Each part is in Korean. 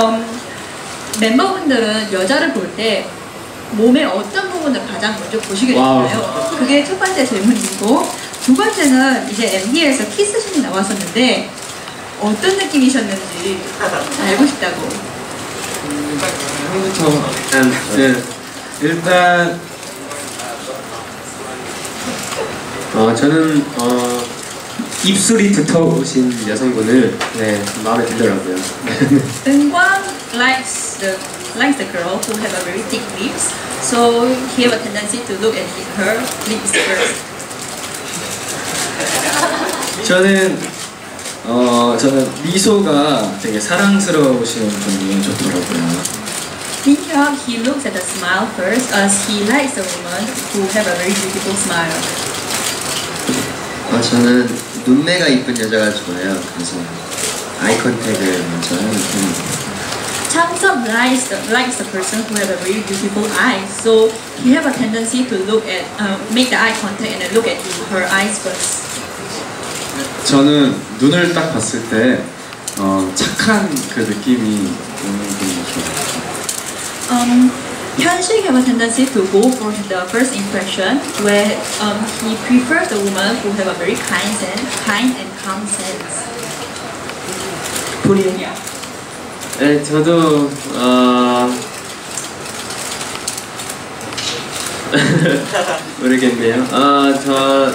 음, 멤버분들은 여자를 볼 때 몸의 어떤 부분을 가장 먼저 보시게. 되나요? 그게 첫 번째 질문이고 두 번째는 이제 MB에서 키스신이 나왔었는데 어떤 느낌이셨는지 알고 싶다고. 형부터 네. 일단 어 저는 어 입술이 두터우신 여성분을 네 마음에 들더라고요. 은광 likes the likes the girl who have a very thick lips, so he have a tendency to look at her lips first. 저는 어 저는 미소가 되게 사랑스러우신 분이 좋더라고요. Minhyuk, he looks at the smile first, as he likes a woman who have a very beautiful smile. 어, 저는 눈매가 이쁜 여자가 좋아요. 그래서 아이 컨택을 먼저 하는 편입니다. Chamsub likes likes the person who have a very beautiful eyes, so he have a tendency to look at, uh, make the eye contact and then look at her eyes first. 저는 눈을 딱 봤을 때 어, 착한 그 느낌이 오는 분이 좋아요. Um, Hyunshik have a tendency to go for the first impression, where um, he prefers the woman who have a very kind sense, kind and calm sense. 프리 네, 저도 어... 모르겠네요. 아, 저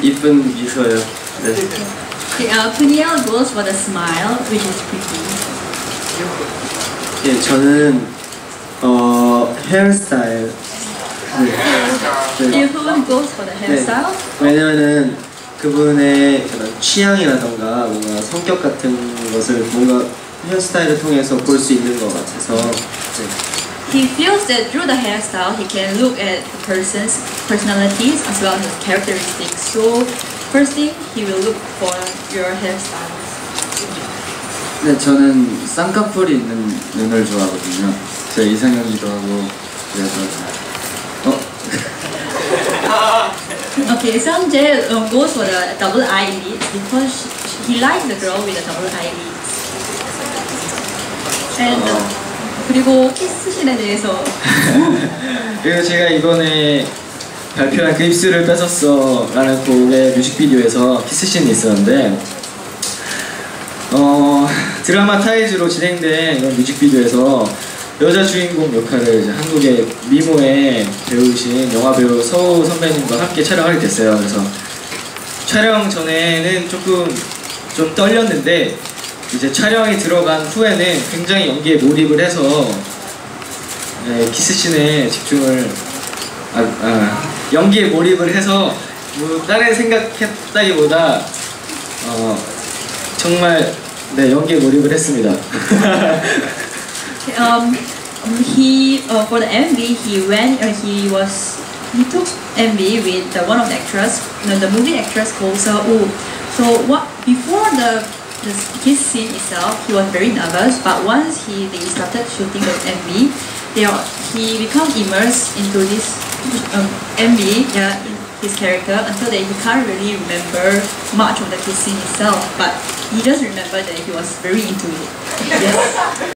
이쁜 미소요. 네. Okay, uh, Peniel goes for the smile, which is pretty. 예, 저는 어 헤어스타일. 네. 네. Ilhoon goes for the hairstyle. 왜냐면은 그분의 그런 취향이라던가 뭔가 성격 같은 것을 뭔가 헤어스타일을 통해서 볼 수 있는 것 같아서 네. He feels that through the hairstyle, he can look at the person's personalities as well as his characteristics. So, first thing, he will look for your hairstyle. 네, 저는 쌍꺼풀이 있는 눈을 좋아하거든요. 제 이상형이기도 하고 그래서 어? Okay, Sangjae um, goes for the double eyelids because she, he likes the girl with the double eyelids. And uh, 그리고 키스신에 대해서 그리고 제가 이번에 발표한 그 입술을 뺏었어 라는 곡의 뮤직비디오에서 키스씬이 있었는데 어 드라마 타이즈로 진행된 이런 뮤직비디오에서 여자 주인공 역할을 이제 한국의 미모의 배우신 영화 배우 서우 선배님과 함께 촬영하게 됐어요 그래서 촬영 전에는 조금 좀 떨렸는데 이제 촬영이 들어간 후에는 굉장히 연기에 몰입을 해서 네, 키스씬에 집중을 아, 아, 연기에 몰입을 해서 뭐 다른 생각했다기보다 어, 정말 네 연기에 몰입을 했습니다. um, he uh, for the MV he went uh, he was he took MV with the, one of the actress the movie actress called Seo Woo. So what before the, the his scene itself he was very nervous but once he they started shooting the MV they are, he become immersed into this um, MV yeah, his character until that he can't really remember much of the kiss scene itself but he just remembered that he was very into it. Yes.